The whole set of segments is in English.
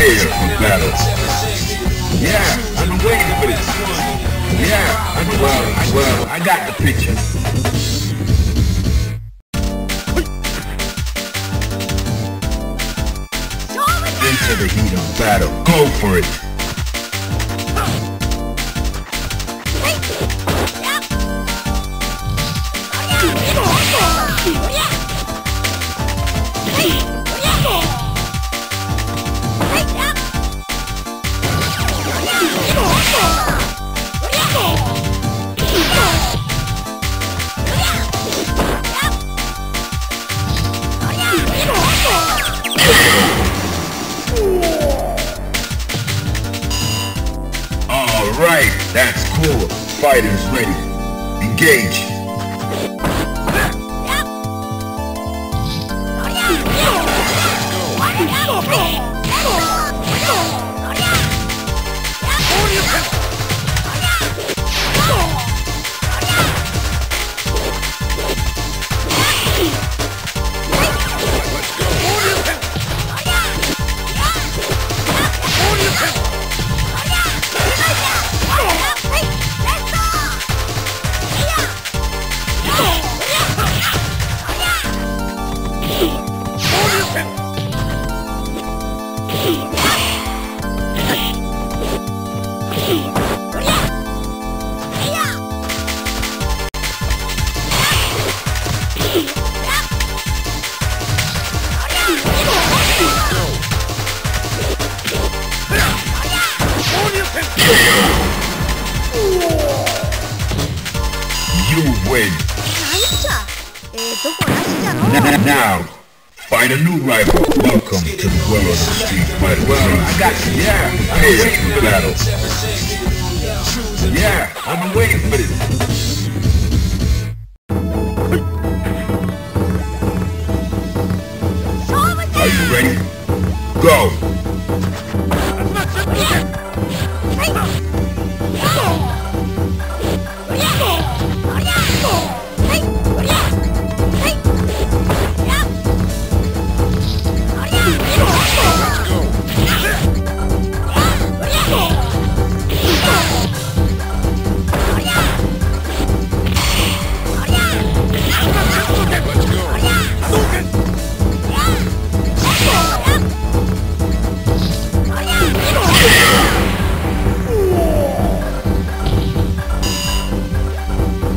Prepare for battle. Yeah, I've been waiting for this. Yeah, I, well, well, I got the picture. Into the heat of battle. Go for it. All right, that's cool. Fighters ready. Engage. Oh, You win. Now find a new rival. Welcome to the world of the Street Fighter. Well, I got you. Yeah, prepare for battle. Yeah, I've been waiting for this.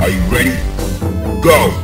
Are you ready? Go!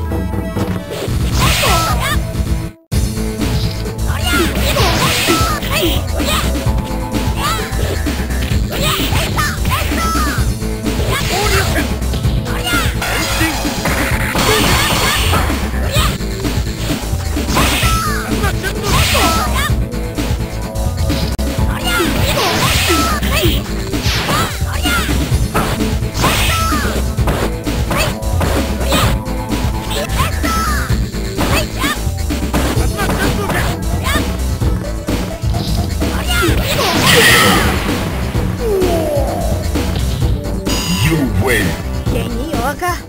away. 便宜よ赤。